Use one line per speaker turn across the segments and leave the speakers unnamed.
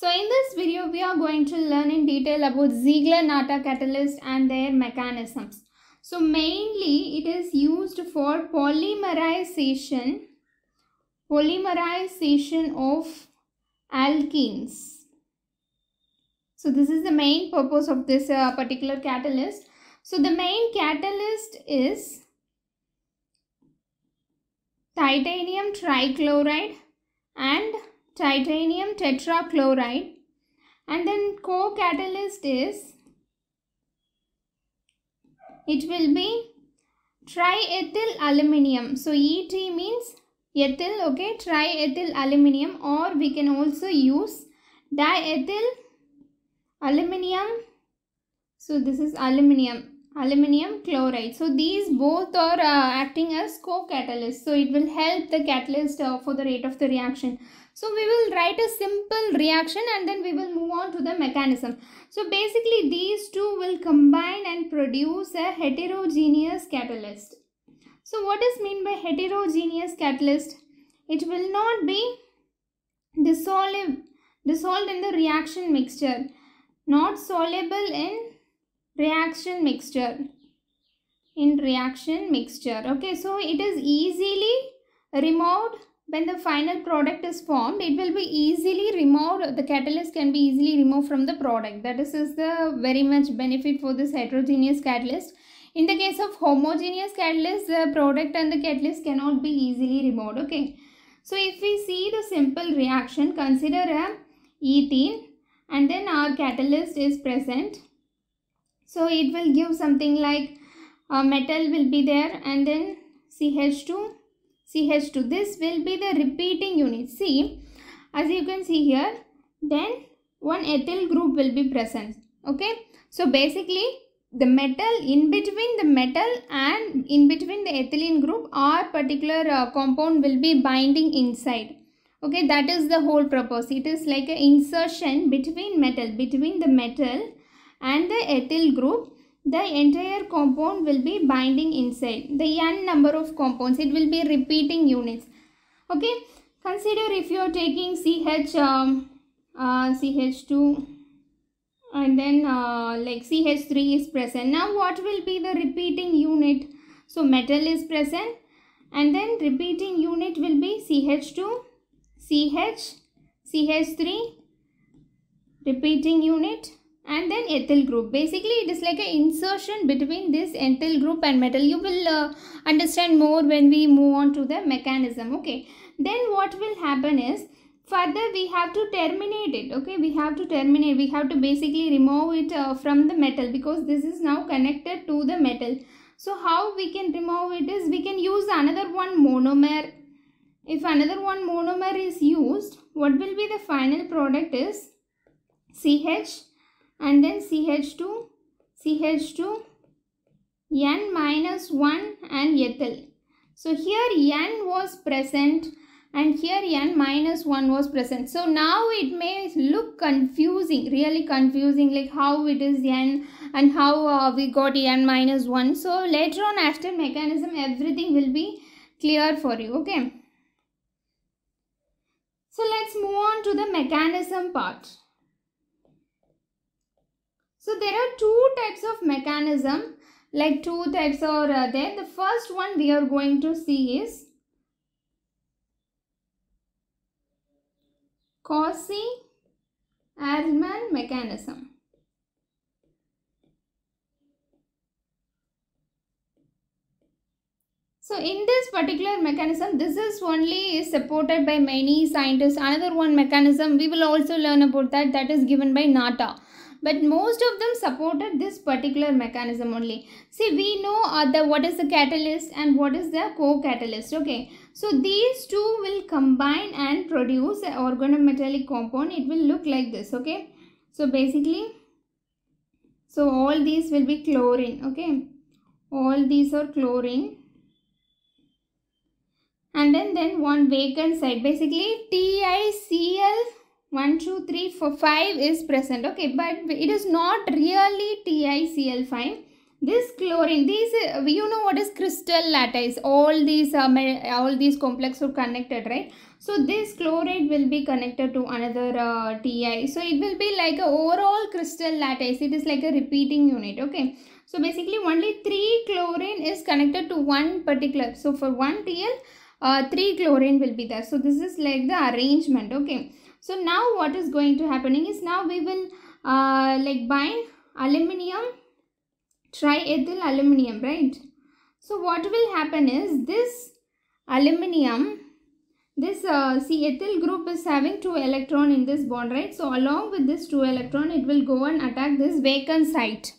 So in this video, we are going to learn in detail about Ziegler-Natta catalyst and their mechanisms. So mainly it is used for polymerization, polymerization of alkenes. So this is the main purpose of this uh, particular catalyst. So the main catalyst is titanium trichloride and titanium tetrachloride. And then co-catalyst is it will be triethyl aluminium. So et means ethyl okay? Triethyl aluminium. Or we can also use diethyl aluminium. So this is aluminium aluminium chloride. So these both are uh, acting as co-catalyst so it will help the catalyst uh, for the rate of the reaction. So we will write a simple reaction and then we will move on to the mechanism. So basically these two will combine and produce a heterogeneous catalyst. So what is mean by heterogeneous catalyst? It will not be dissolve dissolved in the reaction mixture. Not soluble in reaction mixture. In reaction mixture okay so it is easily removed when the final product is formed. It will be easily removed the catalyst can be easily removed from the product. That is, is the very much benefit for this heterogeneous catalyst. In the case of homogeneous catalyst the product and the catalyst cannot be easily removed okay. So if we see the simple reaction consider a ethene and then our catalyst is present so it will give something like uh, metal will be there and then CH2 CH2 this will be the repeating unit. See as you can see here then one ethyl group will be present. Okay? So basically the metal in between the metal and in between the ethylene group our particular uh, compound will be binding inside. Okay? That is the whole purpose. It is like an insertion between metal between the metal and the ethyl group the entire compound will be binding inside. The n number of compounds it will be repeating units. Okay consider if you are taking ch um, uh, ch2 and then uh, like ch3 is present. Now what will be the repeating unit? So metal is present and then repeating unit will be ch2 ch ch3 repeating unit and then ethyl group. Basically it is like an insertion between this ethyl group and metal. You will uh, understand more when we move on to the mechanism okay? Then what will happen is further we have to terminate it okay? We have to terminate we have to basically remove it uh, from the metal because this is now connected to the metal. So how we can remove it is we can use another one monomer. If another one monomer is used what will be the final product is ch and then CH2, CH2, N minus 1 and ethyl. So here N was present and here N minus 1 was present. So now it may look confusing, really confusing like how it is N and how uh, we got N minus 1. So later on after mechanism everything will be clear for you. Okay. So let's move on to the mechanism part. So there are two types of mechanism like two types are uh, there. The first one we are going to see is Cossee-Arlman mechanism. So in this particular mechanism, this is only supported by many scientists. Another one mechanism, we will also learn about that, that is given by Natta but most of them supported this particular mechanism only. See we know uh, the what is the catalyst and what is the co-catalyst okay? So these two will combine and produce an organometallic compound. It will look like this okay? So basically so all these will be chlorine okay? All these are chlorine. And then then one vacant side basically TiCl 1 2 3 4 5 is present okay? But it is not really TiCl5 this chlorine these you know what is crystal lattice? All these uh, all these complex are connected right? So this chloride will be connected to another uh, ti so it will be like a overall crystal lattice. It is like a repeating unit okay? So basically only three chlorine is connected to one particular. So for one tl uh, three chlorine will be there. So this is like the arrangement okay so now what is going to happening is now we will uh, like bind aluminium triethyl aluminium right? So what will happen is this aluminium this uh, see ethyl group is having two electron in this bond right? So along with this two electron it will go and attack this vacant site.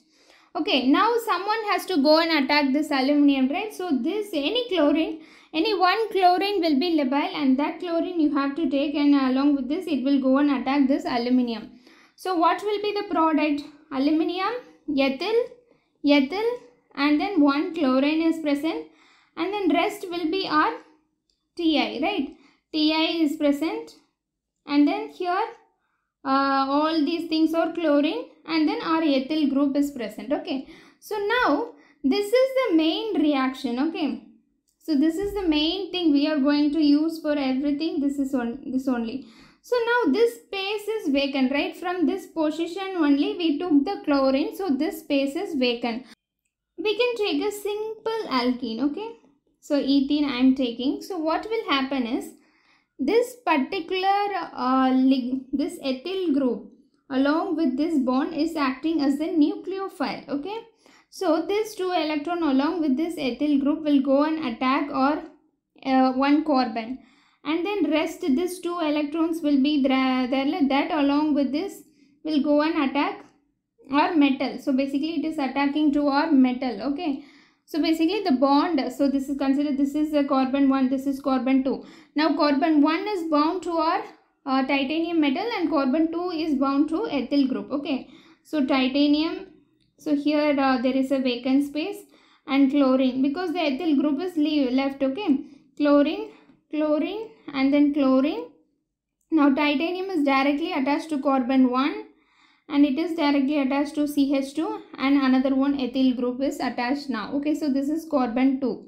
Okay now someone has to go and attack this aluminium right? So this any chlorine any one chlorine will be labile and that chlorine you have to take and along with this it will go and attack this aluminium so what will be the product aluminium ethyl ethyl and then one chlorine is present and then rest will be our Ti, right? Ti is present and then here uh, all these things are chlorine and then our ethyl group is present, okay? So now this is the main reaction, okay? So this is the main thing we are going to use for everything. This is on this only. So now this space is vacant, right? From this position only we took the chlorine. So this space is vacant. We can take a simple alkene, okay? So ethene I am taking. So what will happen is this particular uh, this ethyl group along with this bond is acting as the nucleophile, okay? So this two electron along with this ethyl group will go and attack or uh, one carbon. And then rest this two electrons will be there that along with this will go and attack our metal. So basically it is attacking to our metal okay? So basically the bond so this is considered this is the carbon 1 this is carbon 2 now carbon 1 is bound to our uh, titanium metal and carbon 2 is bound to ethyl group okay? So titanium so here uh, there is a vacant space and chlorine because the ethyl group is leave, left okay chlorine chlorine and then chlorine. Now titanium is directly attached to carbon 1 and it is directly attached to CH2 and another one ethyl group is attached now. Okay, so this is carbon 2.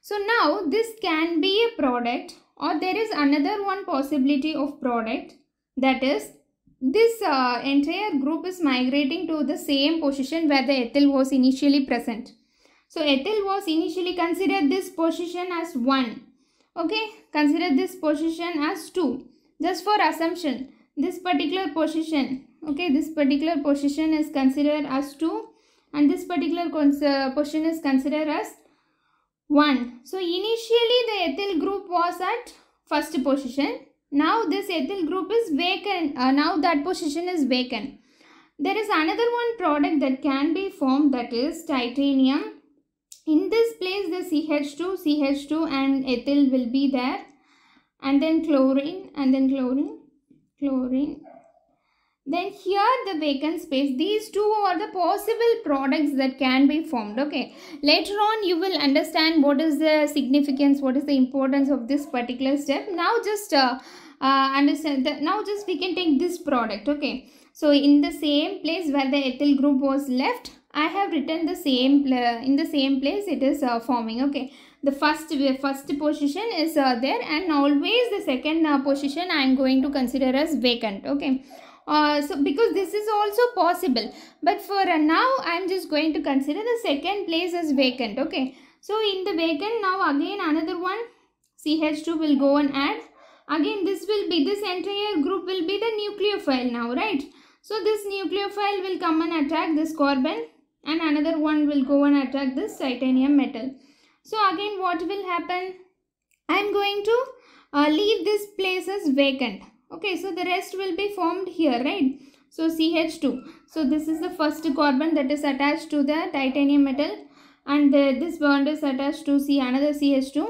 So now this can be a product or there is another one possibility of product that is this uh, entire group is migrating to the same position where the ethyl was initially present. So ethyl was initially considered this position as 1 okay? Consider this position as 2 just for assumption this particular position okay this particular position is considered as 2 and this particular uh, position is considered as 1 so initially the ethyl group was at first position now this ethyl group is vacant. Uh, now that position is vacant. There is another one product that can be formed that is titanium. In this place the CH2, CH2 and ethyl will be there. And then chlorine and then chlorine, chlorine. Then here the vacant space, these two are the possible products that can be formed. Okay, later on you will understand what is the significance, what is the importance of this particular step. Now just uh, uh, understand that now just we can take this product. Okay, so in the same place where the ethyl group was left, I have written the same in the same place it is uh, forming okay the first first position is uh, there and always the second uh, position I am going to consider as vacant okay uh, so because this is also possible but for uh, now I am just going to consider the second place as vacant okay so in the vacant now again another one CH2 will go and add again this will be this entire group will be the nucleophile now right so this nucleophile will come and attack this carbon and another one will go and attack this titanium metal. So again what will happen? I am going to uh, leave this place as vacant. Okay, so the rest will be formed here, right? So CH2. So this is the first carbon that is attached to the titanium metal and the, this bond is attached to C another CH2.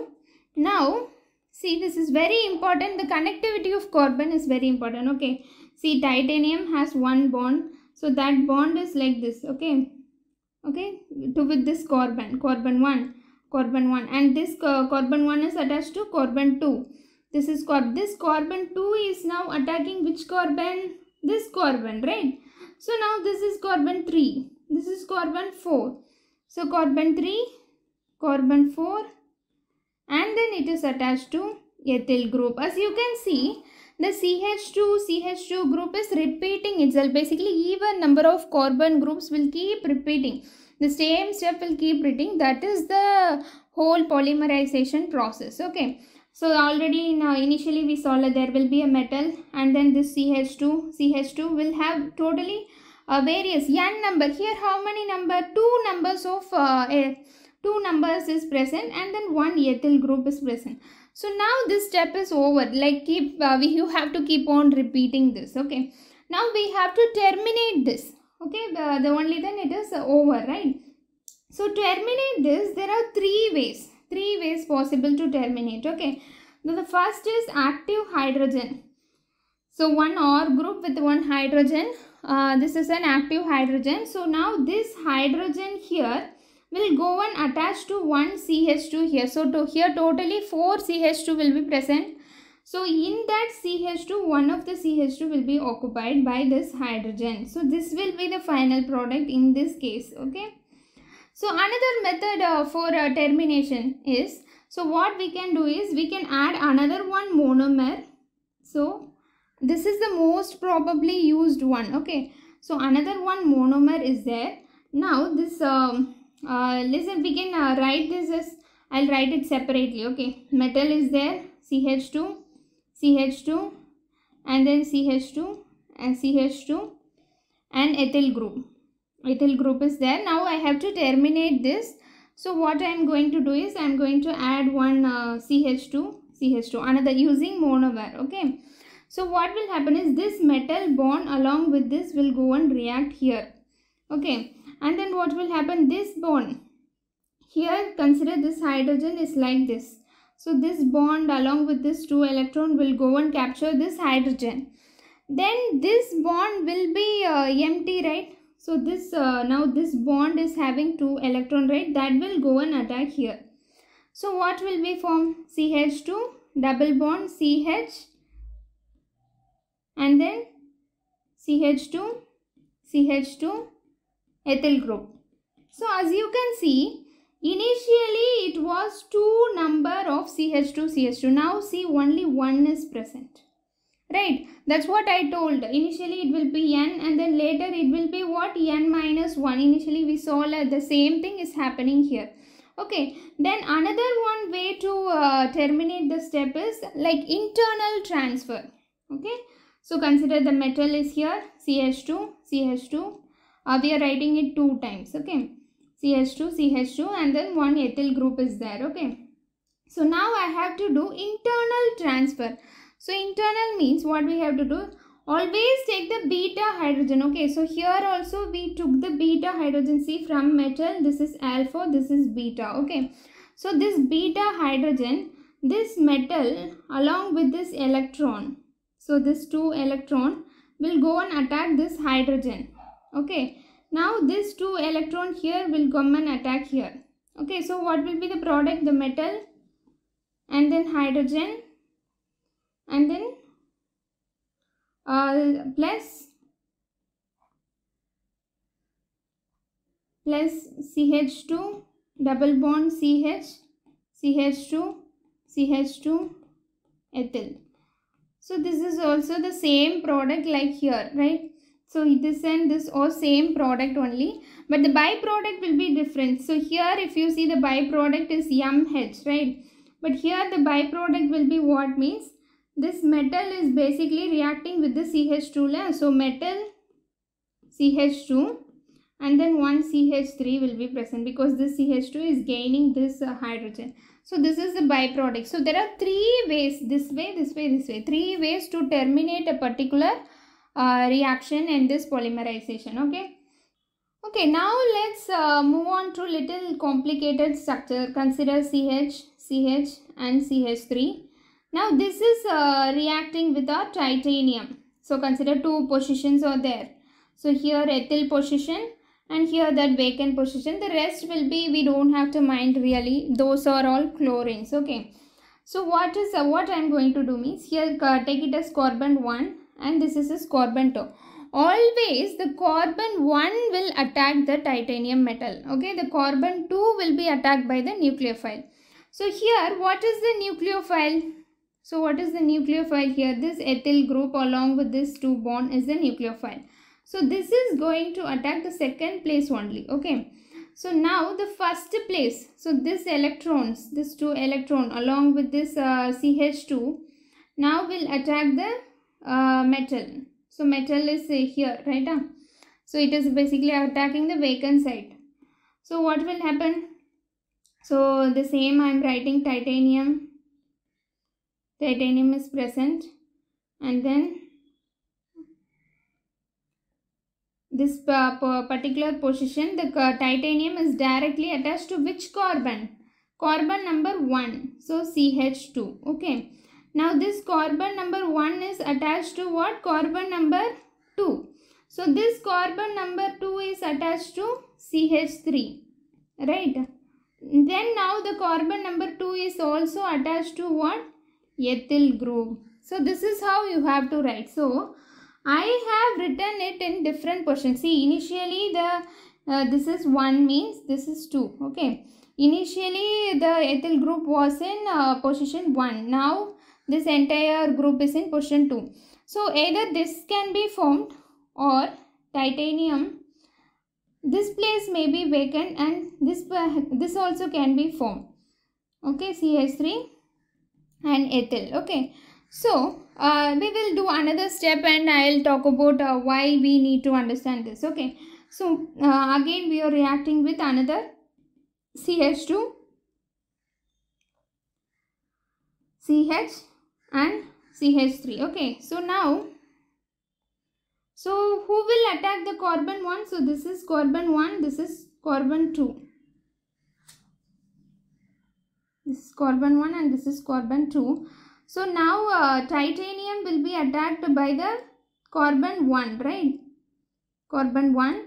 Now, see this is very important. The connectivity of carbon is very important. Okay, see titanium has one bond. So that bond is like this. Okay, okay to with this carbon carbon 1 carbon 1 and this uh, carbon 1 is attached to carbon 2 this is this carbon 2 is now attacking which carbon this carbon right so now this is carbon 3 this is carbon 4 So carbon 3, carbon 4 and then it is attached to ethyl group. As you can see, the CH2, CH2 group is repeating itself. Basically, even number of carbon groups will keep repeating. The same step will keep repeating. That is the whole polymerization process. Okay. So already uh, initially we saw that there will be a metal and then this CH2, CH2 will have totally uh, various n number. Here how many number? Two numbers of uh, two numbers is present and then one ethyl group is present. So now this step is over. Like keep uh, we you have to keep on repeating this. Okay. Now we have to terminate this. Okay. The, the only then it is over right. So terminate this there are three ways three ways possible to terminate okay? Now the first is active hydrogen. So one OR group with one hydrogen uh, this is an active hydrogen. So now this hydrogen here will go and attach to one CH2 here. So to here totally four CH2 will be present. So in that CH2 one of the CH2 will be occupied by this hydrogen. So this will be the final product in this case okay so another method uh, for uh, termination is, so what we can do is we can add another one monomer. So this is the most probably used one. Okay. So another one monomer is there. Now this, um, uh, listen, we can uh, write this as, I'll write it separately. Okay. Metal is there, CH2, CH2 and then CH2 and CH2 and ethyl group ethyl group is there. Now i have to terminate this. So what i am going to do is i am going to add one uh, ch2 ch2 another using monomer okay? So what will happen is this metal bond along with this will go and react here okay? And then what will happen? This bond here consider this hydrogen is like this. So this bond along with this two electron will go and capture this hydrogen. Then this bond will be uh, empty right so this uh, now this bond is having two electron right that will go and attack here. So what will be formed? CH2 double bond CH and then CH2 CH2 ethyl group. So as you can see initially it was two number of CH2 CH2 now see only one is present right. That's what i told. Initially it will be n and then later it will be what? n minus 1 initially we saw the same thing is happening here. Okay. Then another one way to uh, terminate the step is like internal transfer. Okay. So consider the metal is here. Ch2 ch2 uh, we are writing it two times. Okay. Ch2 ch2 and then one ethyl group is there. Okay. So now i have to do internal transfer so internal means what we have to do? Always take the beta hydrogen okay? So here also we took the beta hydrogen. See from metal this is alpha this is beta okay? So this beta hydrogen this metal along with this electron so this two electron will go and attack this hydrogen okay? Now this two electron here will come and attack here okay? So what will be the product? The metal and then hydrogen and then uh, plus plus CH2 double bond CH CH2 CH2 ethyl. So this is also the same product like here right? So this and this all same product only but the byproduct will be different. So here if you see the byproduct is MH right? But here the byproduct will be what means this metal is basically reacting with the CH2 so metal CH2 and then one CH3 will be present because this CH2 is gaining this uh, hydrogen. So this is the byproduct. So there are three ways this way this way this way three ways to terminate a particular uh, reaction in this polymerization okay? Okay now let's uh, move on to little complicated structure. Consider CH CH and CH3 now this is uh, reacting with our titanium. So consider two positions are there. So here ethyl position and here that vacant position. The rest will be we don't have to mind really. Those are all chlorines. Okay. So what is uh, what I am going to do means here uh, take it as carbon 1 and this is a carbon 2. always the carbon 1 will attack the titanium metal. Okay, the carbon 2 will be attacked by the nucleophile. So here, what is the nucleophile? So what is the nucleophile here? This ethyl group along with this 2 bond is the nucleophile. So this is going to attack the second place only. Okay. So now the first place. So this electrons, this 2 electron along with this uh, CH2 now will attack the uh, metal. So metal is uh, here, right? Huh? So it is basically attacking the vacant site. So what will happen? So the same I am writing titanium titanium is present. And then this uh, particular position the uh, titanium is directly attached to which carbon? Carbon number 1 so ch2 okay. Now this carbon number 1 is attached to what? Carbon number 2 so this carbon number 2 is attached to ch3 right? Then now the carbon number 2 is also attached to what ethyl group. So this is how you have to write. So I have written it in different portions. See initially the uh, this is 1 means this is 2. Okay. Initially the ethyl group was in uh, position 1. Now this entire group is in position 2. So either this can be formed or titanium this place may be vacant and this this also can be formed okay ch3 and ethyl okay. So uh, we will do another step and I'll talk about uh, why we need to understand this okay. So uh, again we are reacting with another CH2 CH and CH3 okay. So now so who will attack the carbon 1 so this is carbon 1 this is carbon 2 this is carbon 1 and this is carbon 2 so now uh, titanium will be attacked by the carbon 1 right? Carbon 1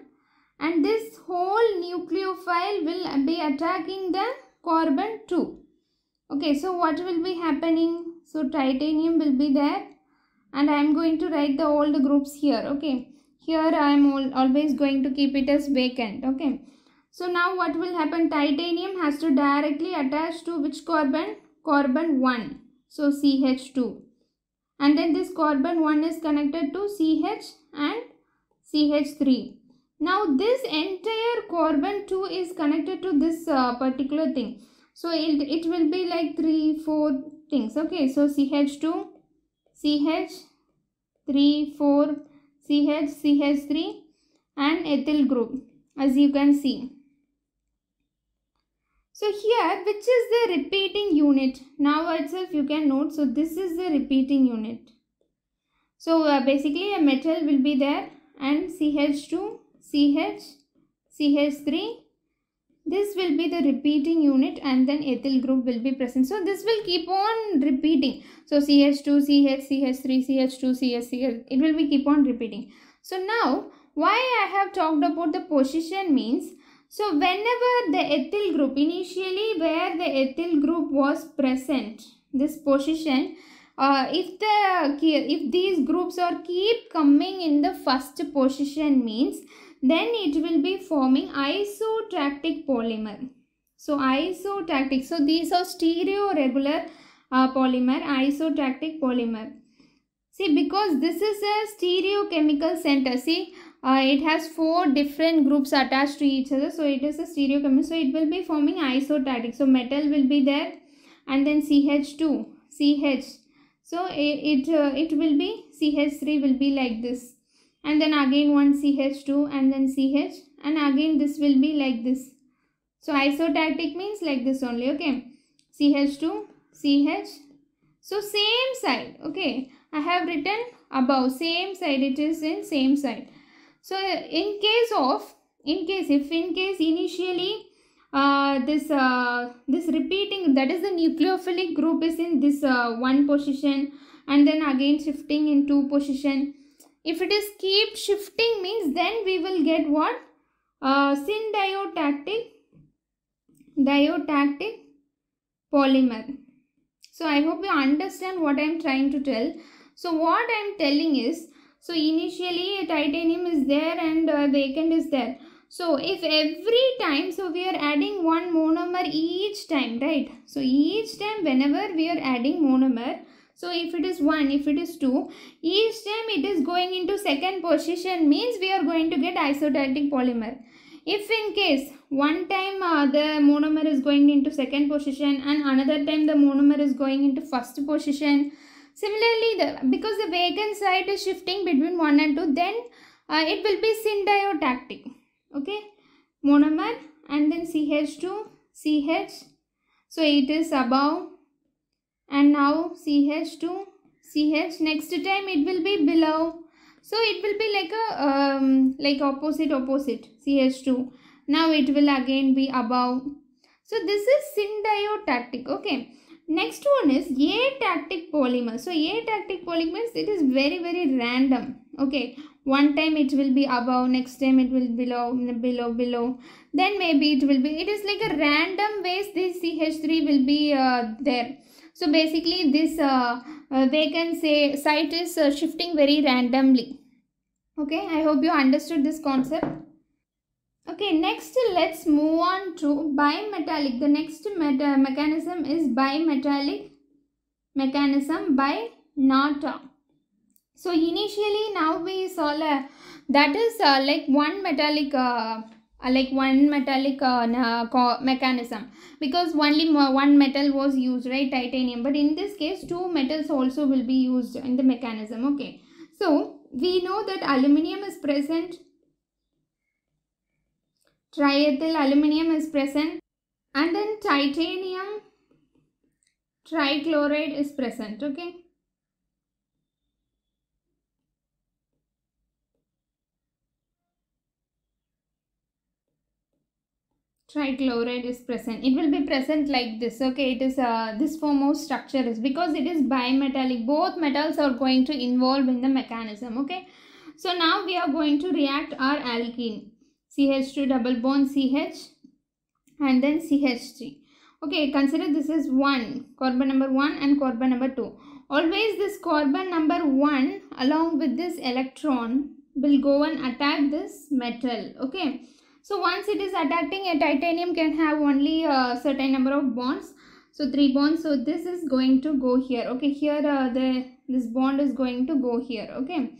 and this whole nucleophile will be attacking the carbon 2 okay so what will be happening? So titanium will be there. And i am going to write the all the groups here okay? Here i am always going to keep it as vacant okay so now what will happen? Titanium has to directly attach to which carbon? Carbon 1. So CH2. And then this carbon 1 is connected to CH and CH3. Now this entire carbon 2 is connected to this uh, particular thing. So it, it will be like 3, 4 things. Okay, so CH2, CH, 3, 4, CH, CH3 and ethyl group as you can see. So here which is the repeating unit? Now itself you can note. So this is the repeating unit. So uh, basically a metal will be there and CH2, CH, CH3. This will be the repeating unit and then ethyl group will be present. So this will keep on repeating. So CH2, CH, CH3, CH2, CH, CH. It will be keep on repeating. So now why I have talked about the position means so whenever the ethyl group, initially where the ethyl group was present, this position, uh, if the if these groups are keep coming in the first position means then it will be forming isotactic polymer. So isotactic so these are stereoregular uh, polymer isotactic polymer. See because this is a stereochemical center see uh, it has four different groups attached to each other. So it is a stereochemistry so it will be forming isotactic so metal will be there and then ch2 ch so it it, uh, it will be ch3 will be like this. And then again one ch2 and then ch and again this will be like this. So isotactic means like this only okay? Ch2 ch so same side okay? I have written above same side. It is in same side so in case of, in case, if in case initially uh, this uh, this repeating that is the nucleophilic group is in this uh, one position and then again shifting in two position. If it is keep shifting means then we will get what? Uh, syndiotactic diotactic polymer. So i hope you understand what i am trying to tell. So what i am telling is so initially titanium is there and uh, vacant is there. So if every time so we are adding one monomer each time right? So each time whenever we are adding monomer so if it is 1 if it is 2 each time it is going into second position means we are going to get isotactic polymer. If in case one time uh, the monomer is going into second position and another time the monomer is going into first position similarly the because the vacant site is shifting between 1 and 2 then uh, it will be syndiotactic okay? Monomer and then ch2 ch so it is above and now ch2 ch next time it will be below. So it will be like a um, like opposite opposite ch2 now it will again be above. So this is syndiotactic okay next one is atactic polymer. So atactic polymers it is very very random. Okay. One time it will be above next time it will below below below. Then maybe it will be it is like a random ways this ch3 will be uh, there. So basically this uh, uh, vacant say site is uh, shifting very randomly. Okay. I hope you understood this concept okay next let's move on to bimetallic. The next meta mechanism is bimetallic mechanism by Natta so initially now we saw uh, that is uh, like one metallic uh, uh like one metallic uh, mechanism. Because only one metal was used right titanium. But in this case two metals also will be used in the mechanism okay. So we know that aluminium is present triethyl aluminium is present and then titanium trichloride is present okay? Trichloride is present. It will be present like this okay? It is uh, this form of structure is because it is bimetallic. Both metals are going to involve in the mechanism okay? So now we are going to react our alkene ch2 double bond ch and then ch3 okay consider this is 1 carbon number 1 and carbon number 2 always this carbon number 1 along with this electron will go and attack this metal okay so once it is attacking a titanium can have only a certain number of bonds. So three bonds. So this is going to go here. Okay, here uh, the this bond is going to go here. Okay,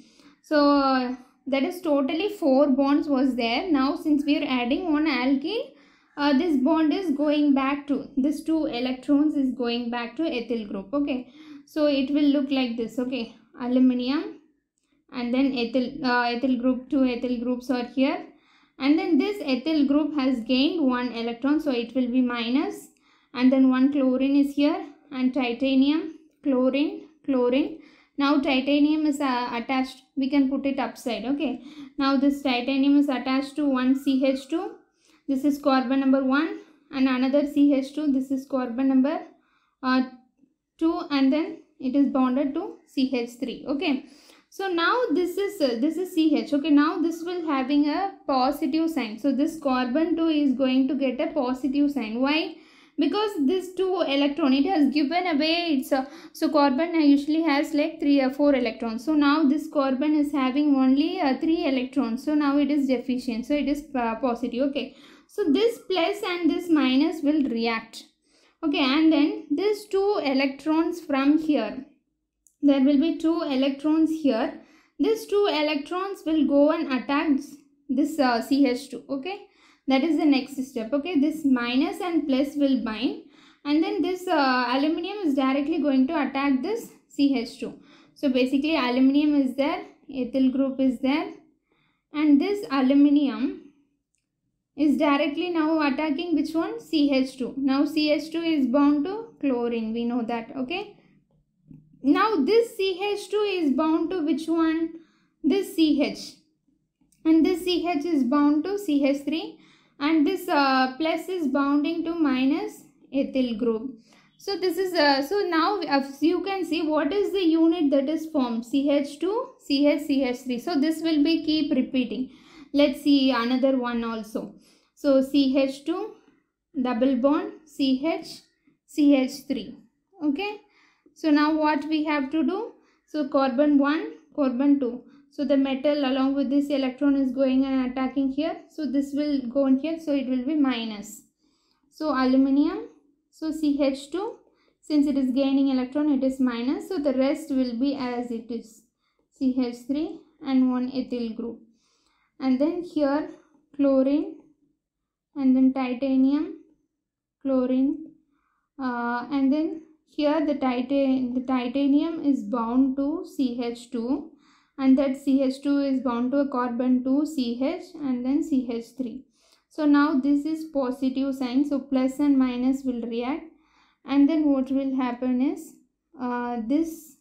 so uh, that is totally four bonds was there. Now since we are adding one alkene, uh, this bond is going back to this two electrons is going back to ethyl group. Okay, so it will look like this. Okay, aluminium and then ethyl uh, ethyl group two ethyl groups are here and then this ethyl group has gained one electron so it will be minus and then one chlorine is here and titanium chlorine chlorine now titanium is uh, attached we can put it upside okay now this titanium is attached to one ch2 this is carbon number 1 and another ch2 this is carbon number uh, 2 and then it is bonded to ch3 okay so now this is uh, this is CH. Okay, now this will having a positive sign. So this carbon 2 is going to get a positive sign. Why? Because this 2 electron, it has given away its, uh, so carbon usually has like 3 or 4 electrons. So now this carbon is having only uh, 3 electrons. So now it is deficient. So it is uh, positive. Okay. So this plus and this minus will react. Okay. And then this 2 electrons from here there will be two electrons here these two electrons will go and attack this uh, ch2 okay that is the next step. Okay this minus and plus will bind. And then this uh, aluminium is directly going to attack this ch2 so basically aluminium is there ethyl group is there and this aluminium is directly now attacking which one? Ch2 now ch2 is bound to chlorine. We know that okay? Now this CH2 is bound to which one? This CH. And this CH is bound to CH3 and this uh, plus is bounding to minus ethyl group. So this is, uh, so now as you can see what is the unit that is formed CH2, CH, CH3. So this will be keep repeating. Let's see another one also. So CH2, double bond, CH, CH3. Okay. So now what we have to do? So carbon 1, carbon 2. So the metal along with this electron is going and attacking here. So this will go in here. So it will be minus. So aluminium so ch2 since it is gaining electron it is minus. So the rest will be as it is. Ch3 and one ethyl group. And then here chlorine. And then titanium chlorine. Uh, and then here the, titan the titanium is bound to CH2 and that CH2 is bound to a carbon 2 CH and then CH3. So now this is positive sign so plus and minus will react and then what will happen is uh, this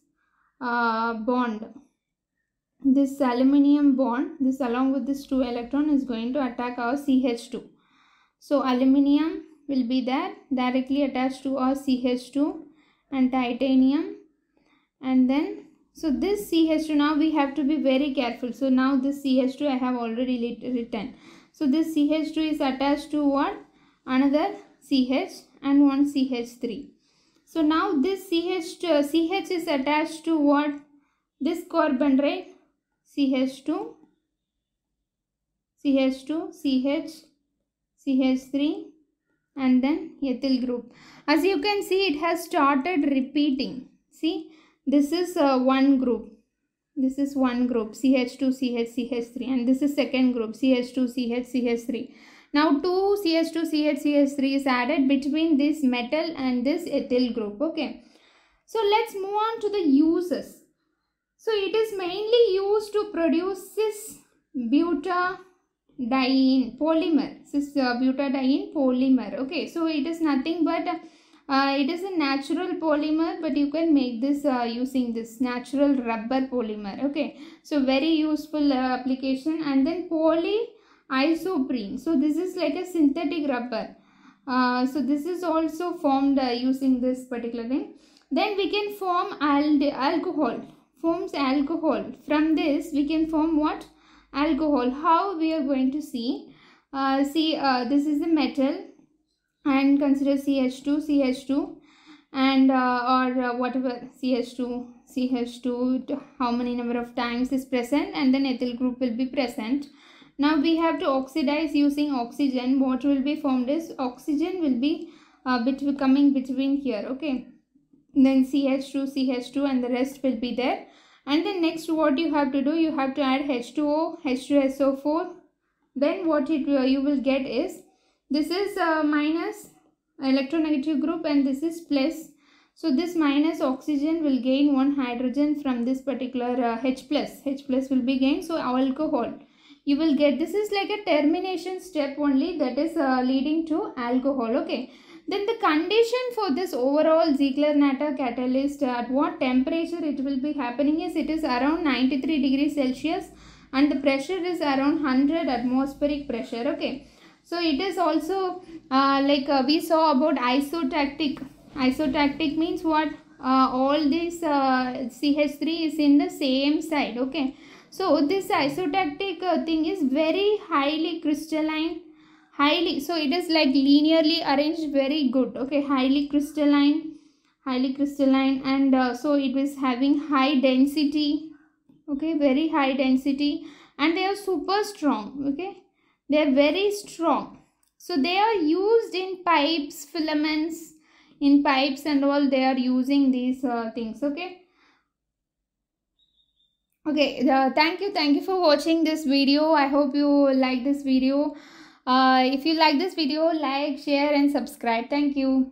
uh, bond this aluminium bond this along with this 2 electron is going to attack our CH2. So aluminium will be there directly attached to our CH2 and titanium and then so this CH2 now we have to be very careful so now this CH2 I have already written so this CH2 is attached to what another CH and one CH3 so now this CH2 CH is attached to what this carbon right CH2 CH2 CH CH3 and then ethyl group as you can see it has started repeating see this is uh, one group. This is one group ch2 ch ch3 and this is second group ch2 ch ch3 now 2 ch2 ch ch3 is added between this metal and this ethyl group okay? So let's move on to the uses. So it is mainly used to produce cis butadiene polymer cis uh, butadiene polymer okay? So it is nothing but uh, it is a natural polymer but you can make this uh, using this natural rubber polymer okay? So very useful uh, application. And then poly isoprene so this is like a synthetic rubber. Uh, so this is also formed uh, using this particular thing. Then we can form alcohol. Forms alcohol. From this we can form what? Alcohol. How we are going to see? Uh, see this is the metal and consider ch2 ch2 and uh, or uh, whatever ch2 ch2 how many number of times is present and then ethyl group will be present. Now we have to oxidize using oxygen. What will be formed is oxygen will be uh, between coming between here okay? Then ch2 ch2 and the rest will be there. And then next what you have to do you have to add H2O H2SO4 then what it uh, you will get is this is uh, minus electronegative group and this is plus. So this minus oxygen will gain one hydrogen from this particular uh, H plus. H plus will be gained. So alcohol. You will get this is like a termination step only that is uh, leading to alcohol. Okay. Then the condition for this overall Ziegler-Natta catalyst at what temperature it will be happening is it is around 93 degrees Celsius and the pressure is around 100 atmospheric pressure. Okay. So it is also uh, like uh, we saw about isotactic. Isotactic means what? Uh, all this uh, CH3 is in the same side okay. So this isotactic uh, thing is very highly crystalline highly so it is like linearly arranged very good okay highly crystalline highly crystalline and uh, so it is having high density okay very high density and they are super strong okay they are very strong. So they are used in pipes filaments in pipes and all they are using these uh, things okay? Okay uh, thank you thank you for watching this video. I hope you like this video. Uh, if you like this video like share and subscribe. Thank you